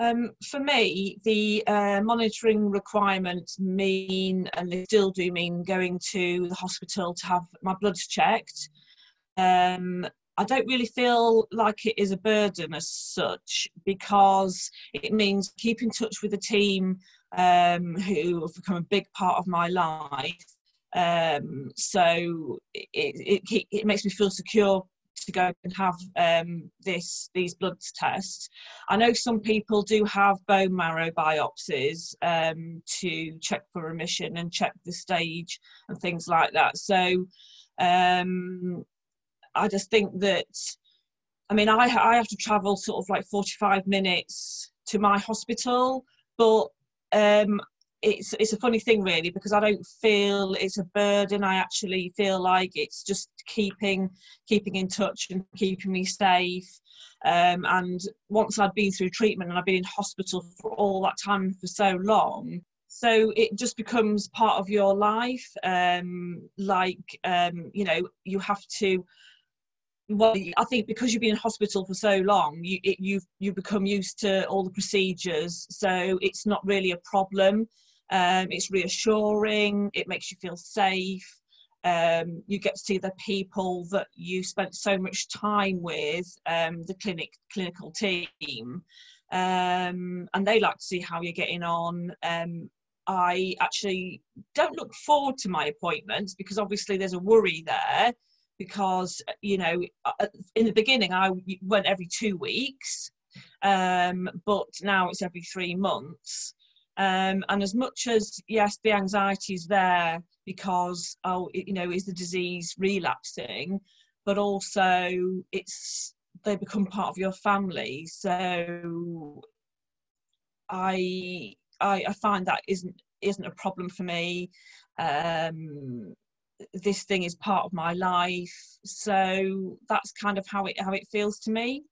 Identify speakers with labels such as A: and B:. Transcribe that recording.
A: Um, for me, the uh, monitoring requirements mean, and they still do mean, going to the hospital to have my bloods checked. Um, I don't really feel like it is a burden as such because it means keep in touch with the team um, who have become a big part of my life. Um, so it, it, it makes me feel secure to go and have um, this these blood tests. I know some people do have bone marrow biopsies um, to check for remission and check the stage and things like that. So um, I just think that, I mean, I, I have to travel sort of like 45 minutes to my hospital, but um, it's it's a funny thing really because I don't feel it's a burden. I actually feel like it's just keeping keeping in touch and keeping me safe. Um, and once I'd been through treatment and I've been in hospital for all that time for so long, so it just becomes part of your life. Um, like um, you know, you have to well i think because you've been in hospital for so long you it, you've you become used to all the procedures so it's not really a problem um, it's reassuring it makes you feel safe. Um, you get to see the people that you spent so much time with um, the clinic clinical team. Um, and they like to see how you're getting on. Um, i actually don't look forward to my appointments because obviously there's a worry there because you know uh, in the beginning I went every two weeks, um, but now it's every three months. Um, and as much as yes, the anxiety is there because oh, you know, is the disease relapsing, but also it's they become part of your family. So I I, I find that isn't isn't a problem for me. Um, this thing is part of my life so that's kind of how it how it feels to me